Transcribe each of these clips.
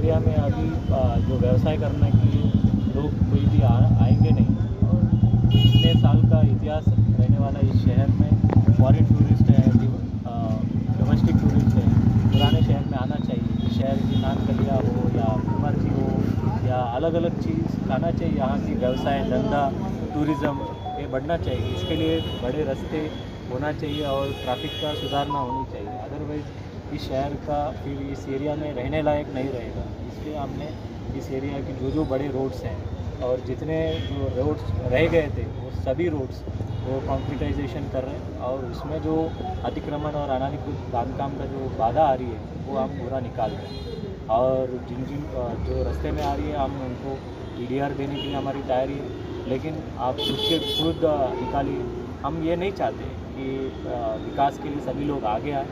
Area में अभी जो व्यवसाय करने के लिए लोग कोई भी आ, आएँगे नहीं। और इतने साल का इतिहास रहने वाला इस शहर में फॉरेन टूरिस्ट है डोमेस्टिक टूरिस्ट है पुराने शहर में आना चाहिए। शहर की नान कलिया हो या मर्ज़ी हो या अलग अलग चीज़ खाना चाहिए यहाँ की व्यवसाय धंधा टूरिज़्म ये बढ़ना चाहिए। इसके लिए बड़े रास्ते होना चाहिए और ट्रैफ़िक का सुधारना होनी चाहिए। अदरवाइज़ इस शहर का फिर इस एरिया में रहने लायक नहीं रहेगा। इसलिए हमने इस एरिया के जो जो बड़े रोड्स हैं और जितने जो रोड्स रह गए थे, वो सभी रोड्स वो कॉन्क्रीटाइजेशन कर रहे हैं और उसमें जो अतिक्रमण और अनाधिकृत बांधकाम का जो बाधा आ रही है, वो हम पूरा निकाल रहे हैं। और जिन जिन जो रास्ते में आ रही है, हम उनको टी देने के हमारी तैयारी है। लेकिन आप उसके खुद निकालिए। हम ये नहीं चाहते कि विकास के लिए सभी लोग आगे आए।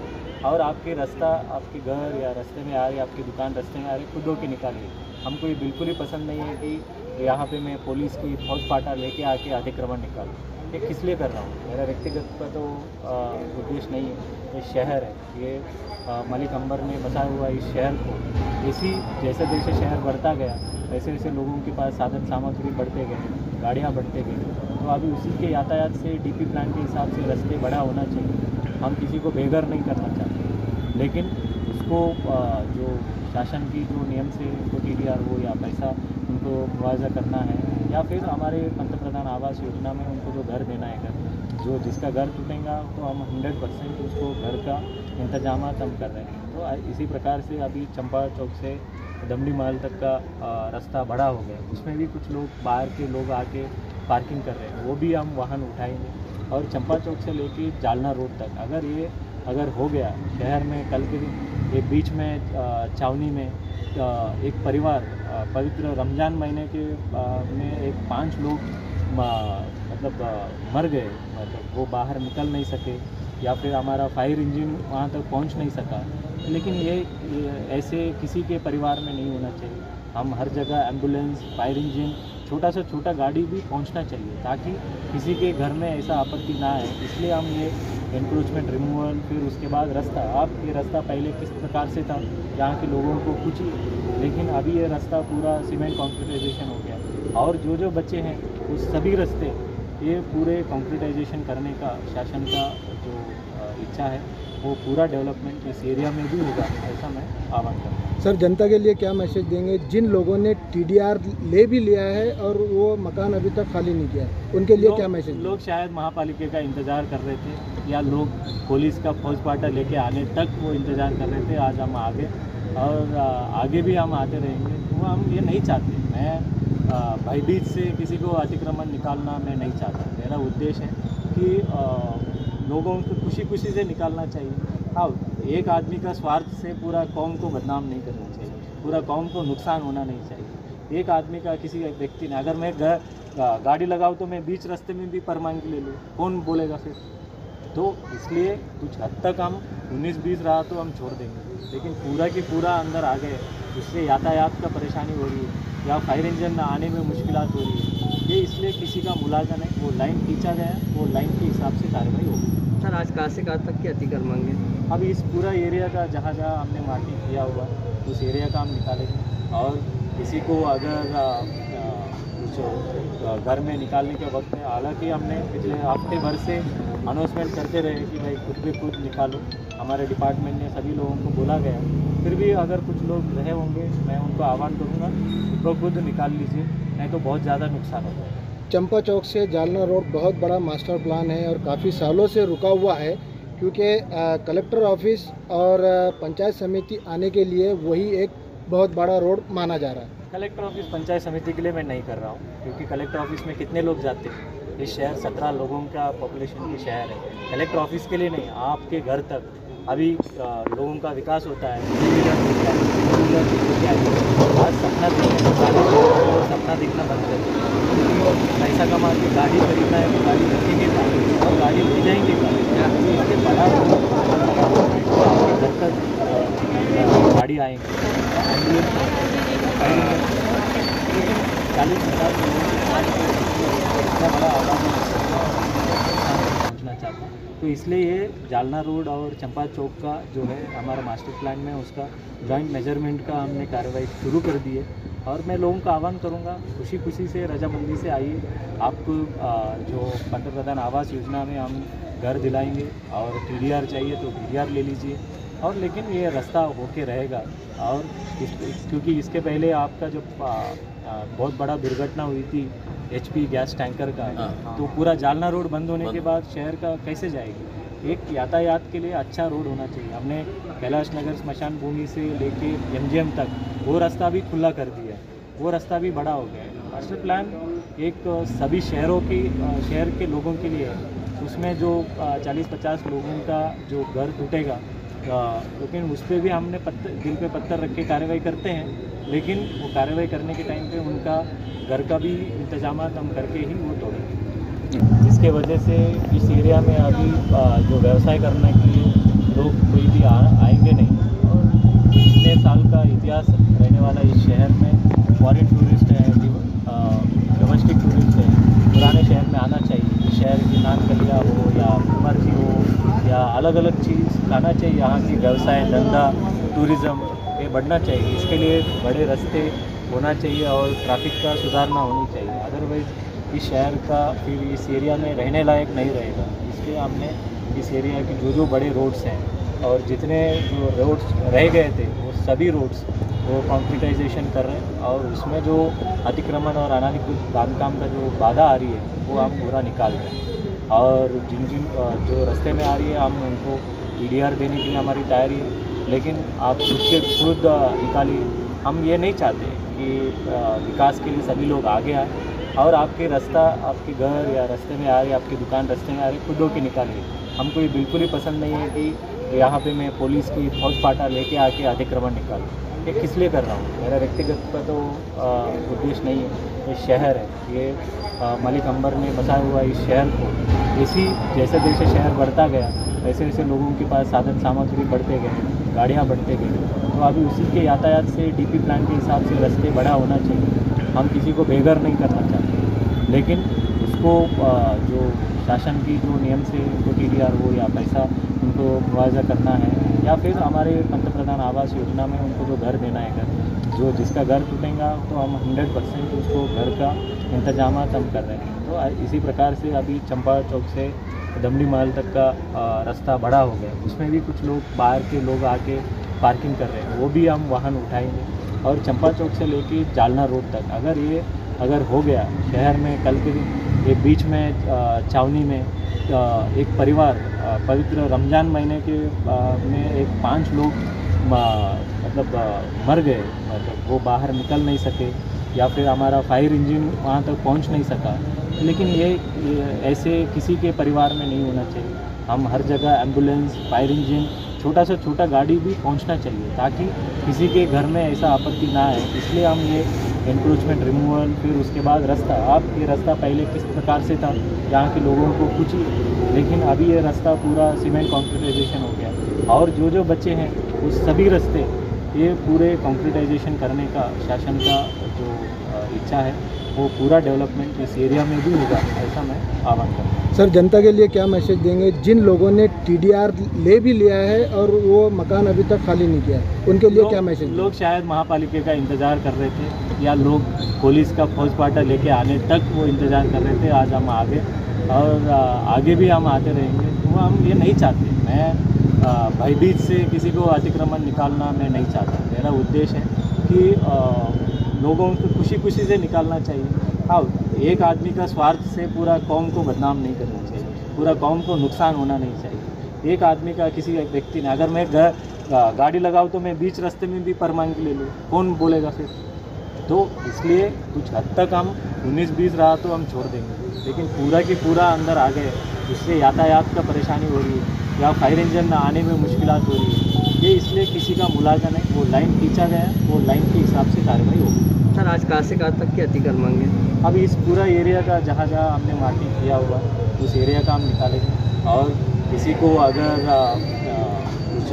और आपके रास्ता, आपके घर या रास्ते में आ रही, आपकी दुकान रास्ते में आ रही, खुद होके निकालिए हमको ये बिल्कुल ही पसंद नहीं है कि यहाँ पे मैं पुलिस की फौज फाटा लेके आके अतिक्रमण निकालूँ। ये किस लिए कर रहा हूँ? मेरा व्यक्तिगत का तो उद्देश्य नहीं है। ये शहर है। ये मलिक अंबर ने बसाया हुआ इस शहर को। इसी जैसे जैसे शहर बढ़ता गया, वैसे वैसे लोगों के पास साधन सामग्री बढ़ते गए, गाड़ियाँ बढ़ते गई। तो अभी उसी के यातायात से डीपी प्लान के हिसाब से रास्ते बड़ा होना चाहिए। हम किसी को बेघर नहीं करना चाहते। लेकिन उसको जो शासन की जो नियम से उनको टी हो या पैसा उनको मुआवजा करना है, या फिर हमारे पंतप्रधान आवास योजना में उनको जो घर देना है घर, जो जिसका घर टूटेगा तो हम हंड्रेड परसेंट उसको घर का इंतज़ाम हम कर रहे हैं। तो इसी प्रकार से अभी चंपा चौक से दमड़ी महल तक का रास्ता बड़ा हो गया। उसमें भी कुछ लोग, बाहर के लोग आके पार्किंग कर रहे हैं। वो भी हम वाहन उठाएँगे। और चंपा चौक से लेके जालना रोड तक, अगर ये अगर हो गया शहर में कल के दिन एक बीच में छावनी में एक परिवार पवित्र रमज़ान महीने के में एक पाँच लोग मतलब मर गए। मतलब वो बाहर निकल नहीं सके या फिर हमारा फायर इंजन वहाँ तक पहुँच नहीं सका। लेकिन ये, ये ऐसे किसी के परिवार में नहीं होना चाहिए। हम हर जगह एंबुलेंस फायर इंजन छोटा से छोटा गाड़ी भी पहुँचना चाहिए, ताकि किसी के घर में ऐसा आपत्ति ना आए। इसलिए हम ये इंक्रोचमेंट रिमूवल फिर उसके बाद रास्ता। आप ये रास्ता पहले किस प्रकार से था? यहाँ के लोगों को कुछ लेकिन अभी ये रास्ता पूरा सीमेंट कॉन्क्रीटाइजेशन हो गया। और जो जो बच्चे हैं उस सभी रास्ते ये पूरे कॉन्क्रीटाइजेशन करने का, शासन का जो इच्छा है, वो पूरा डेवलपमेंट इस एरिया में भी होगा। ऐसा मैं आह्वान करता हूँ। सर जनता के लिए क्या मैसेज देंगे? जिन लोगों ने टीडीआर ले भी लिया है और वो मकान अभी तक खाली नहीं किया है उनके लिए क्या मैसेज लोग शायद महापालिका का इंतज़ार कर रहे थे या लोग पुलिस का फौज पाटा लेके आने तक वो इंतज़ार कर रहे थे। आज हम आगे और आगे भी हम आते रहेंगे। वो हम ये नहीं चाहते। मैं भयभीत से किसी को अतिक्रमण निकालना मैं नहीं चाहता। मेरा उद्देश्य है कि लोगों को खुशी खुशी से निकालना चाहिए। हाँ एक आदमी का स्वार्थ से पूरा कौम को बदनाम नहीं करना चाहिए, पूरा कौम को नुकसान होना नहीं चाहिए। एक आदमी का किसी व्यक्ति ने, अगर मैं गाड़ी लगाऊँ तो मैं बीच रास्ते में भी परवानगी ले लूँ, कौन बोलेगा फिर? तो इसलिए कुछ हद तक हम उन्नीस बीस रहा तो हम छोड़ देंगे। लेकिन पूरा की पूरा अंदर आ गए उससे यातायात का परेशानी हो रही है, या फायर इंजन आने में मुश्किल हो रही है। ये इसलिए किसी का मुलाजा नहीं वो लाइन खींचा गया, वो लाइन के हिसाब से कार्रवाई होगी। सर, आज कहाँ से कहाँ तक की अतिक्रमण है अब इस पूरा एरिया का, जहाँ जहाँ हमने मार्किंग किया हुआ, उस एरिया का हम निकालेंगे। और किसी को अगर कुछ घर में निकालने के वक्त में, हालाँकि हमने पिछले हफ़्ते भर से अनाउंसमेंट करते रहे कि भाई खुद भी खुद निकालो। हमारे डिपार्टमेंट ने सभी लोगों को बोला गया। फिर भी अगर कुछ लोग रहे होंगे, मैं उनको आह्वान करूँगा ब खुद निकाल लीजिए, नहीं तो बहुत ज़्यादा नुकसान हो जाएगा चंपा चौक से जालना रोड बहुत बड़ा मास्टर प्लान है और काफ़ी सालों से रुका हुआ है, क्योंकि कलेक्टर ऑफ़िस और पंचायत समिति आने के लिए वही एक बहुत बड़ा रोड माना जा रहा है। कलेक्टर ऑफ़िस, पंचायत समिति के लिए मैं नहीं कर रहा हूँ, क्योंकि कलेक्टर ऑफ़िस में कितने लोग जाते हैं? इस शहर सत्रह लोगों का पॉपुलेशन की शहर है। कलेक्टर ऑफ़िस के लिए नहीं, आपके घर तक। अभी लोगों का विकास होता है होता है। आज सपना देखने गाड़ी लोग सपना देखना बंद कर पैसा कमा के गाड़ी खरीदना है तो गाड़ी रखेंगे और गाड़ी ले जाएँगे तो बड़ा तो आपके घर तक गाड़ी आएँगे। चालीस हज़ार बड़ा आबादी देखना चाहता तो इसलिए ये जालना रोड और चंपा चौक का जो है हमारा मास्टर प्लान में उसका जॉइंट मेज़रमेंट का हमने कार्रवाई शुरू कर दी है। और मैं लोगों का आह्वान करूँगा खुशी खुशी से रजामंदी से आइए। आपको जो पंतप्रधान आवास योजना में हम घर दिलाएँगे और टी चाहिए तो टी ले लीजिए। और लेकिन ये रास्ता होके रहेगा। और इस, क्योंकि इसके पहले आपका जो आ, आ, बहुत बड़ा दुर्घटना हुई थी एचपी गैस टैंकर का। हाँ। तो पूरा जालना रोड बंद होने के बाद। शहर का कैसे जाएगी? एक यातायात के लिए अच्छा रोड होना चाहिए। हमने कैलाश नगर स्मशान भूमि से लेके एमजीएम तक वो रास्ता भी खुला कर दिया है। वो रास्ता भी बड़ा हो गया है। मास्टर प्लान एक सभी शहरों की शहर के लोगों के लिए है। उसमें जो चालीस पचास लोगों का जो घर टूटेगा लेकिन उस पर भी हमने पत्थर दिल पे पत्थर रख के कार्रवाई करते हैं लेकिन वो कार्रवाई करने के टाइम पे उनका घर का भी इंतज़ाम हम करके ही वो तोड़ेंगे जिसके वजह से इस एरिया में अभी जो व्यवसाय करने के लिए लोग कोई भी आ, आएँगे नहीं। और इतने साल का इतिहास रहने वाला इस शहर में फॉरेन टूरिस्ट है डोमेस्टिक टूरिस्ट है पुराने शहर में आना चाहिए। शहर की नान कलिया हो या मर्ज़ी हो या अलग अलग चीज़ लाना चाहिए, यहाँ की व्यवसाय, धंधा टूरिज़्म ये बढ़ना चाहिए। इसके लिए बड़े रास्ते होना चाहिए और ट्रैफ़िक का सुधारना होनी चाहिए। अदरवाइज़ इस शहर का, फिर इस एरिया में रहने लायक नहीं रहेगा। इसलिए हमने इस एरिया के जो जो बड़े रोड्स हैं और जितने जो रोड्स रह गए थे, वो सभी रोड्स वो कॉन्क्रीटाइजेशन कर रहे हैं और उसमें जो अतिक्रमण और अनाधिकृत बांधकाम का जो बाधा आ रही है, वो हम पूरा निकाल रहे हैं। और जिन जिन जो रास्ते में आ रही है, हम उनको ई देने के लिए हमारी तैयारी है, लेकिन आप उसके खुद निकालिए। हम ये नहीं चाहते कि विकास के लिए सभी लोग आगे आए और आपके रास्ता, आपके घर या रास्ते में आ रहे, आपकी दुकान रास्ते में आ रही, खुद के निकालिए। हमको ये बिल्कुल ही पसंद नहीं है कि यहाँ पे मैं पुलिस की फौज पाटा लेके आके अतिक्रमण निकाल। ये किस लिए कर रहा हूँ? मेरा व्यक्तिगत का तो उद्देश्य नहीं है। ये शहर है। ये मलिक अंबर ने बसाया हुआ इस शहर को। इसी जैसे जैसे शहर बढ़ता गया, वैसे वैसे लोगों के पास साधन सामग्री बढ़ते गए, गाड़ियाँ बढ़ते गए तो अभी उसी के यातायात से डीपी प्लान के हिसाब से रास्ते बड़ा होना चाहिए। हम किसी को बेघर नहीं करना चाहते। लेकिन उसको जो शासन की जो नियम से उनको टी डी आर हो या पैसा उनको मुआवजा करना है, या फिर हमारे पंतप्रधान आवास योजना में उनको जो घर देना है घर, जो जिसका घर टूटेगा तो हम हंड्रेड परसेंट उसको घर का इंतज़ाम हम कर रहे हैं। तो इसी प्रकार से अभी चंपा चौक से दमड़ी महल तक का रास्ता बड़ा हो गया। उसमें भी कुछ लोग, बाहर के लोग आके पार्किंग कर रहे हैं। वो भी हम वाहन उठाएँगे। और चंपा चौक से लेके जालना रोड तक, अगर ये, अगर हो गया शहर में कल के दिन एक बीच में छावनी में एक परिवार पवित्र रमज़ान महीने के में एक पाँच लोग मतलब मर गए। मतलब वो बाहर निकल नहीं सके या फिर हमारा फायर इंजन वहाँ तक पहुँच नहीं सका। लेकिन ये, ये ऐसे किसी के परिवार में नहीं होना चाहिए। हम हर जगह एंबुलेंस फायर इंजन छोटा सा छोटा गाड़ी भी पहुँचना चाहिए ताकि किसी के घर में ऐसा आपत्ति ना आए। इसलिए हम ये इंक्रोचमेंट रिमूवल फिर उसके बाद रास्ता। आप ये रास्ता पहले किस प्रकार से था? यहाँ के लोगों को कुछ लेकिन अभी ये रास्ता पूरा सीमेंट कॉन्क्रीटाइजेशन हो गया। और जो जो बच्चे हैं उस सभी रास्ते, ये पूरे कॉन्क्रीटाइजेशन करने का, शासन का जो इच्छा है, वो पूरा डेवलपमेंट इस एरिया में भी होगा, ऐसा मैं आह्वान करूँ सर जनता के लिए क्या मैसेज देंगे? जिन लोगों ने टीडीआर ले भी लिया है और वो मकान अभी तक खाली नहीं किया उनके लिए क्या मैसेज लोग शायद महापालिका का इंतज़ार कर रहे थे या लोग पुलिस का फौज पाटा लेके आने तक वो इंतज़ार कर रहे थे आज हम आगे और आगे भी हम आते रहेंगे। तो हम ये नहीं चाहते। मैं भयभीत से किसी को अतिक्रमण निकालना मैं नहीं चाहता। मेरा उद्देश्य है कि लोगों को खुशी खुशी से निकालना चाहिए। हाँ एक आदमी का स्वार्थ से पूरा कौम को बदनाम नहीं करना चाहिए। पूरा कौम को नुकसान होना नहीं चाहिए। एक आदमी का किसी व्यक्ति ने, अगर मैं गाड़ी लगाऊँ तो मैं बीच रास्ते में भी परमानगी ले लूँ। कौन बोलेगा फिर? तो इसलिए कुछ हद तक हम उन्नीस बीस रहा तो हम छोड़ देंगे। लेकिन पूरा की पूरा अंदर आ गए। उससे यातायात का परेशानी हो रही है। या फायर इंजन आने में मुश्किल हो रही है। ये इसलिए किसी का मुलाजा नहीं वो लाइन खींचा गया, वो लाइन के हिसाब से कार्रवाई होगी। सर आज कहाँ से कहाँ तक की अतिक्रमण मांगे अब इस पूरा एरिया का जहाँ जहाँ हमने मार्किंग किया हुआ, उस एरिया का हम निकालेंगे। और किसी को अगर कुछ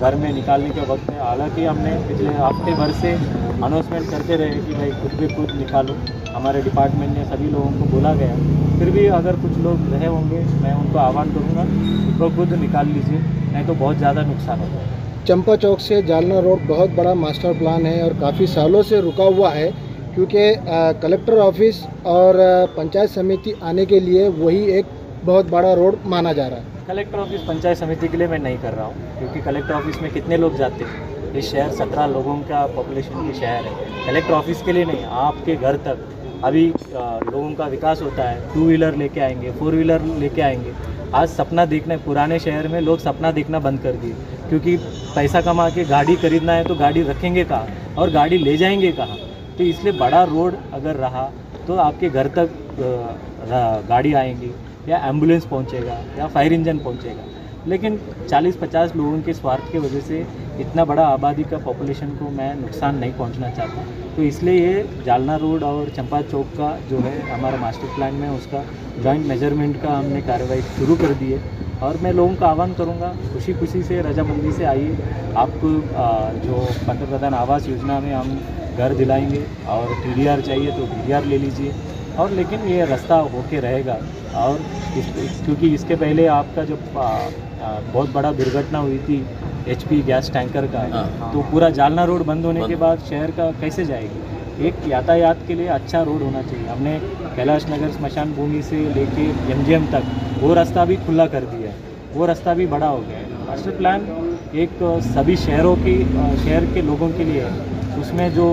घर में निकालने के वक्त में हालाँकि हमने पिछले हफ़्ते भर से अनाउंसमेंट करते रहे कि भाई खुद भी खुद निकालो। हमारे डिपार्टमेंट ने सभी लोगों को बोला गया। फिर भी अगर कुछ लोग रहे होंगे, मैं उनको आह्वान करूँगा उनको खुद निकाल लीजिए, नहीं तो बहुत ज़्यादा नुकसान होता है चंपा चौक से जालना रोड बहुत बड़ा मास्टर प्लान है और काफ़ी सालों से रुका हुआ है, क्योंकि कलेक्टर ऑफ़िस और पंचायत समिति आने के लिए वही एक बहुत बड़ा रोड माना जा रहा है। कलेक्टर ऑफ़िस पंचायत समिति के लिए मैं नहीं कर रहा हूँ, क्योंकि कलेक्टर ऑफ़िस में कितने लोग जाते हैं? ये शहर सत्रह लोगों का पॉपुलेशन की शहर है। कलेक्टर ऑफ़िस के लिए नहीं, आपके घर तक। अभी लोगों का विकास होता है टू व्हीलर लेके आएँगे फोर व्हीलर लेके आएँगे। आज सपना देखना है, पुराने शहर में लोग सपना देखना बंद कर दिए। क्योंकि पैसा कमा के गाड़ी खरीदना है तो गाड़ी रखेंगे कहाँ? और गाड़ी ले जाएँगे कहाँ? तो इसलिए बड़ा रोड अगर रहा तो आपके घर तक गाड़ी आएँगी, या एंबुलेंस पहुंचेगा, या फायर इंजन पहुंचेगा। लेकिन 40-50 लोगों के स्वार्थ की वजह से इतना बड़ा आबादी का पॉपुलेशन को मैं नुकसान नहीं पहुँचना चाहता। तो इसलिए ये जालना रोड और चंपा चौक का जो है हमारा मास्टर प्लान में उसका जॉइंट मेज़रमेंट का हमने कार्रवाई शुरू कर दी है। और मैं लोगों का आह्वान करूँगा खुशी खुशी से रजामंदी से आइए। आपको जो पंतप्रधान आवास योजना में हम घर दिलाएँगे और टी चाहिए तो टी ले लीजिए। और लेकिन ये रास्ता होके रहेगा। और इस, क्योंकि इसके पहले आपका जब आ, आ, बहुत बड़ा दुर्घटना हुई थी एचपी गैस टैंकर का तो पूरा जालना रोड बंद होने के बाद। शहर का कैसे जाएगी? एक यातायात के लिए अच्छा रोड होना चाहिए। हमने कैलाश नगर स्मशान भूमि से लेके एमजीएम तक वो रास्ता भी खुला कर दिया। है वो रास्ता भी बड़ा हो गया है। मास्टर प्लान एक सभी शहरों की शहर के लोगों के लिए है। उसमें जो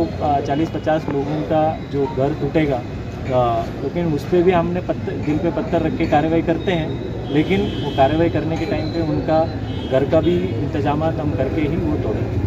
चालीस पचास लोगों का जो घर टूटेगा लेकिन उस पर भी हमने पत्थर, दिल पे पत्थर रख के कार्रवाई करते हैं, लेकिन वो कार्रवाई करने के टाइम पे उनका घर का भी इंतज़ाम हम करके ही वो तोड़ेंगे।